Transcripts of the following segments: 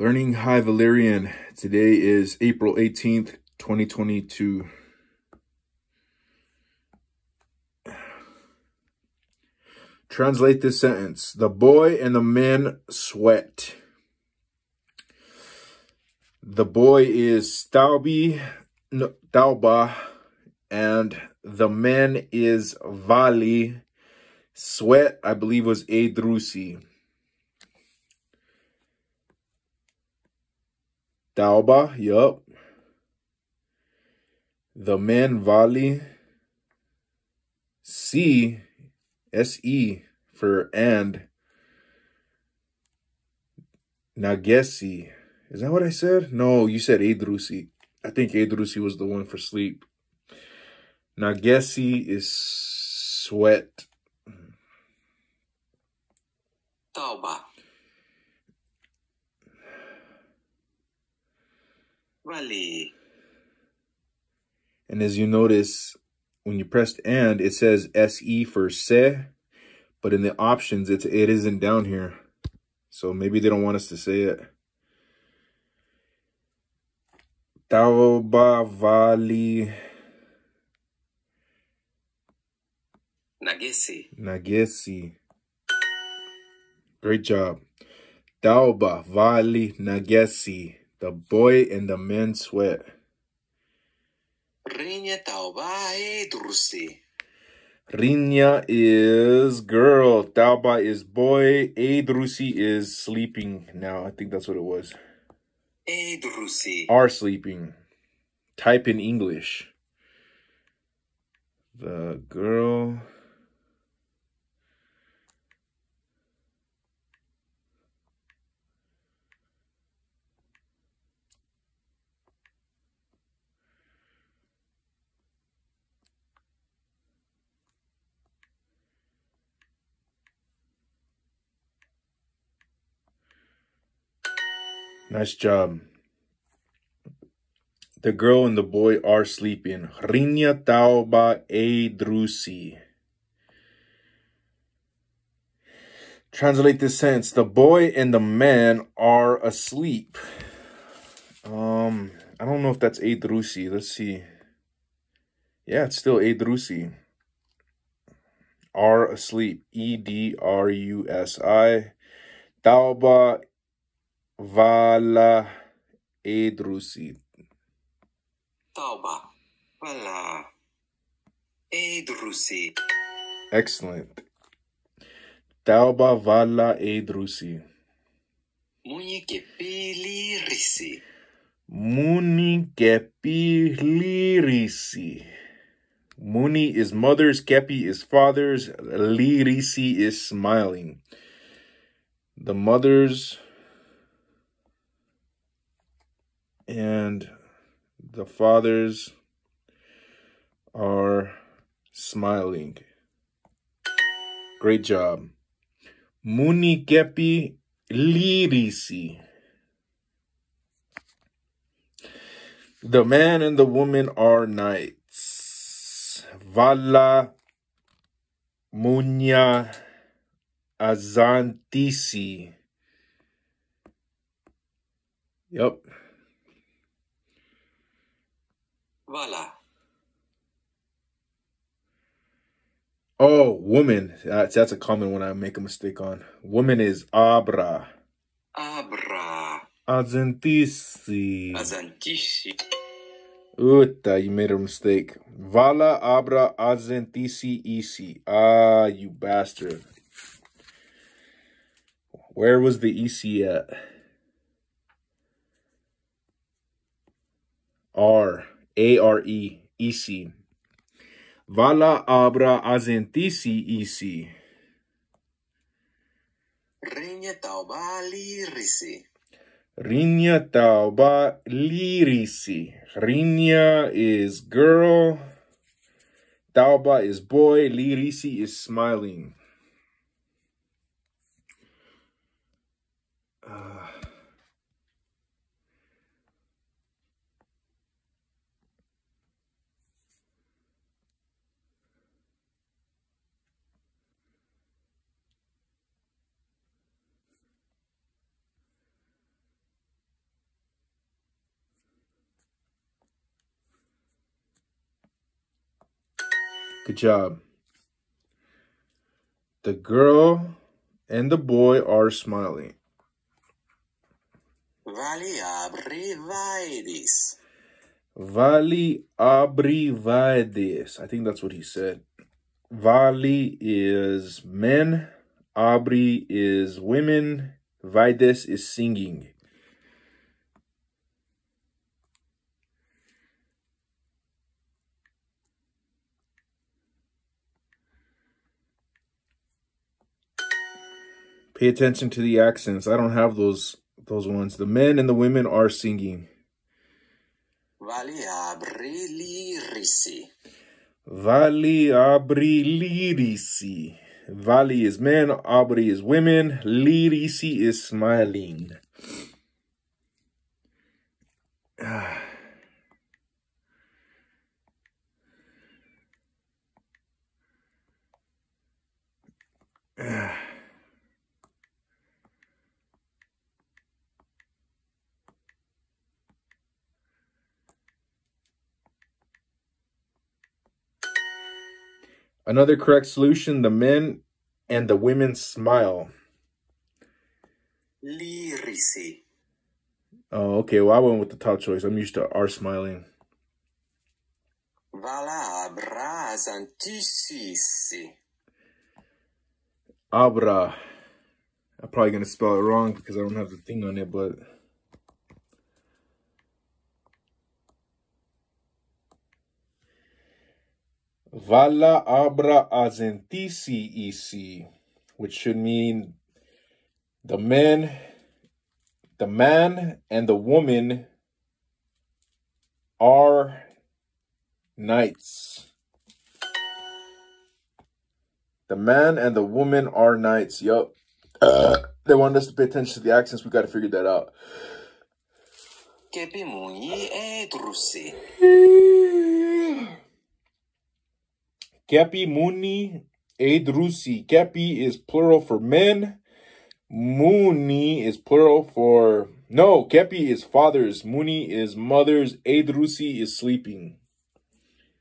Learning High Valyrian. Today is April 18th, 2022. Translate this sentence. The boy and the man sweat. The boy is Staubi, no, and the man is Vali. Sweat, I believe, was Adrusi. Tauba, yup. The man Vali. C, S-E for and. Nagesi. Is that what I said? No, you said Adrusi. I think Adrusi was the one for sleep. Nagesi is sweat. Tauba. Valley. And as you notice, when you pressed and, it says SE for se, but in the options, it's, it isn't down here. So maybe they don't want us to say it. Tauba Vali Nagesi. Nagesi. Great job. Tauba Vali Nagesi. The boy and the men sweat. Rinya Tauba Edrusi. Rinya is girl. Tauba is boy. Adrusi is sleeping now. I think that's what it was. Edrusi. Are sleeping. Type in English. The girl. Nice job. The girl and the boy are sleeping. Rinya tauba e drusi. Translate this sentence. The boy and the man are asleep. Um, I don't know if that's e drusi. Let's see. Yeah, it's still e drusi. Are asleep. E D R U S I. Tauba vala e drusi. Tauba. Valla. Edrusi. Excellent. Tauba vala e drusi. Munye Kepili Risi. Muni kepi lirisi. Muni is mother's, kepi is father's, lirisi is smiling. The mothers and the fathers are smiling. Great job. Muni kepi lirisi. The man and the woman are knights. Vala munya azantisi. Yep. Valla. Oh, woman. That's, that's a common one I make a mistake on. Woman is abra. Abra. Azantisi. Azantishi. Uta, you made a mistake. Vala abra azentisi isi. Ah, you bastard. Where was the EC at? R. A-R-E. E-C. Vala abra azentisi isi. Rinya Tauba Lirisi. Rinya tauba lirisi. Rinya is girl. Tauba is boy. Lirisi is smiling. Uh, Good job. The girl and the boy are smiling. Vali abri vaidis. Vali abrivades. I think that's what he said. Vali is men. Abri is women. Vides is singing. Pay attention to the accents. I don't have those those ones. The men and the women are singing. Vali abri lirisi. Vali abri lirisi. Vali is men, abri is women, lirisi is smiling. Another correct solution, the men and the women smile. Lirisi. Oh, okay. Well, I went with the top choice. I'm used to are smiling. Vala abra zantisisi. Abra. I'm probably going to spell it wrong because I don't have the thing on it, but... Vala abra azentisi isi, which should mean the men, the man and the woman are knights. The man and the woman are knights. Yup. they wanted us to pay attention to the accents. We got to figure that out. Kepi munyi edrusi. Kepi Muni Edrusi. Kepi is plural for men. Muni is plural for no. Kepi is fathers. Muni is mothers. Edrusi is sleeping.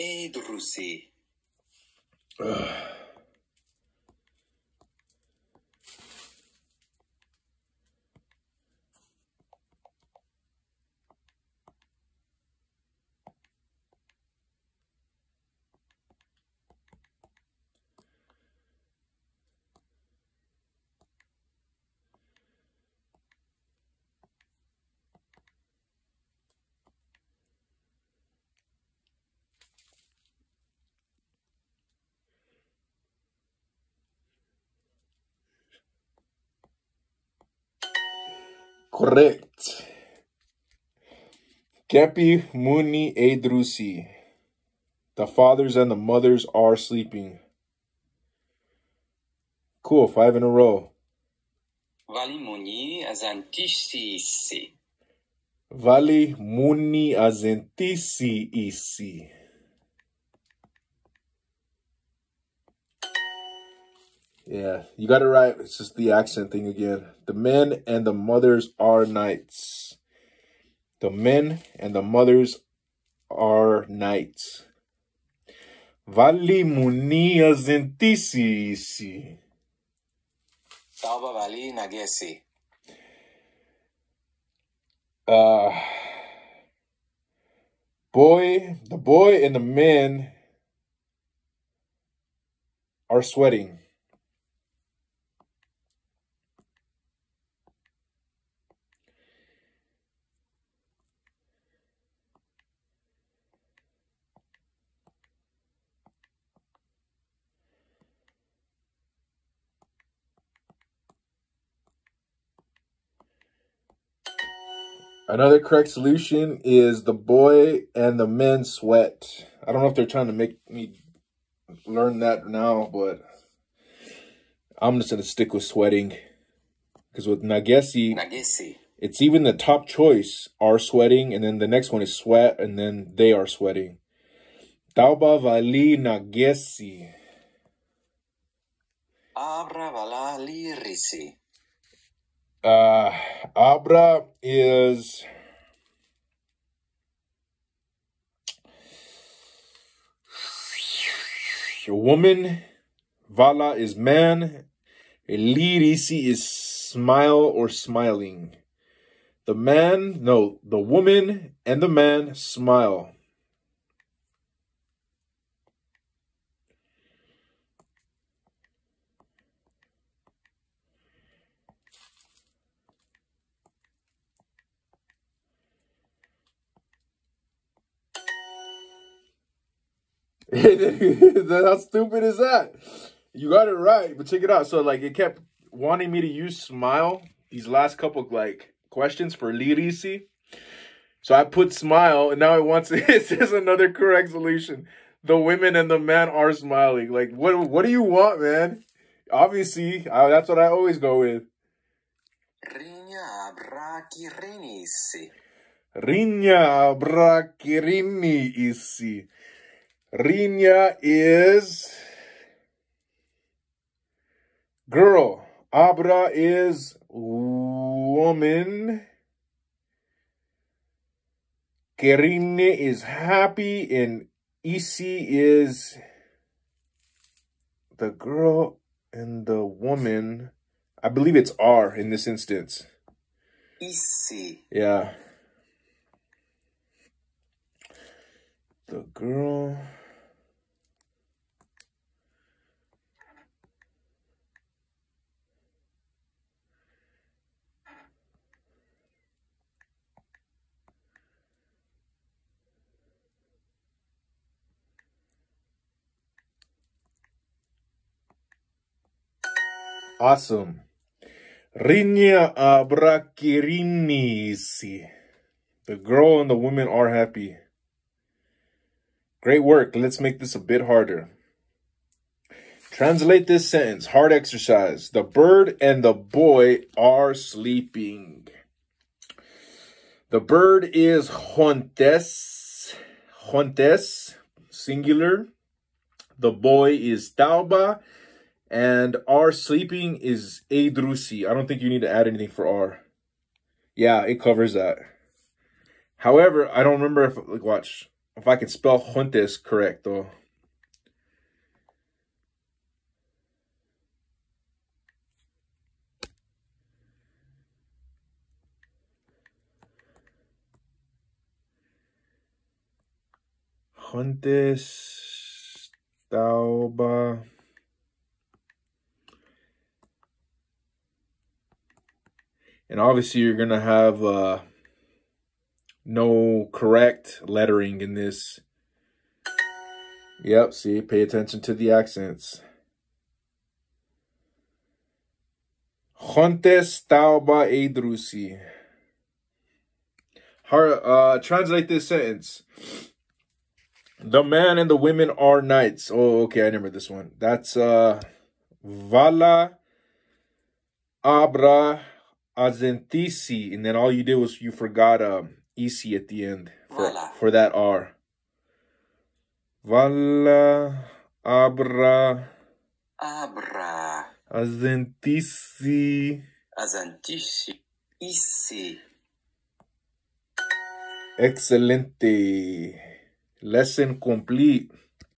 Edrusi. Correct. Kepi Muni Edrusi. The fathers and the mothers are sleeping. Cool, five in a row. Vali munyi zantisisi. Vali Muni Azentisi Isi. Yeah, you got it right. It's just the accent thing again. The men and the mothers are knights. The men and the mothers are knights. Vali Muni Azentisi Isi. Tauba vali nagesi. uh boy the boy and the men are sweating Another correct solution is the boy and the men sweat. I don't know if they're trying to make me learn that now, but I'm just going to stick with sweating. Because with Nagesi, Nagesi. it's even the top choice are sweating, and then the next one is sweat, and then they are sweating. Tauba Vali Nagesi. Abra vala lirisi. Uh, Abra is a woman. Vala is man. Lirisi is smile or smiling. The man, no, the woman and the man smile. How stupid is that? You got it right, but check it out. So like it kept wanting me to use smile these last couple like questions for lirisi. So I put smile, and now it wants it says another correct solution. The women and the man are smiling. Like what? What do you want, man? Obviously, I, that's what I always go with. Rinia brachirinisi. Rinya brachirini isi. Rinya is girl. Abra is woman. Kerine is happy and Isi is the girl and the woman. I believe it's R in this instance. Issi. Yeah. The girl. Awesome. Rinya abrakirinisi. The girl and the women are happy. Great work. Let's make this a bit harder. Translate this sentence. Hard exercise. The bird and the boy are sleeping. The bird is Hontes. Hontes, singular. The boy is Tauba. And R sleeping is a Adrusi. I don't think you need to add anything for R. Yeah, it covers that. However, I don't remember if, like, watch, if I can spell Hontes correct, though. Hontes, Tauba. And obviously you're going to have uh, no correct lettering in this. Yep, see, pay attention to the accents. Hontes Tauba Edrusi. Uh, translate this sentence. The man and the women are knights. Oh, okay, I remember this one. That's uh Vala Abra Azentisi. And then all you did was you forgot um EC at the end for, for that R. Vala Abra Abra. Azentisi. Azantishi. Issi. Excelente. Lesson complete.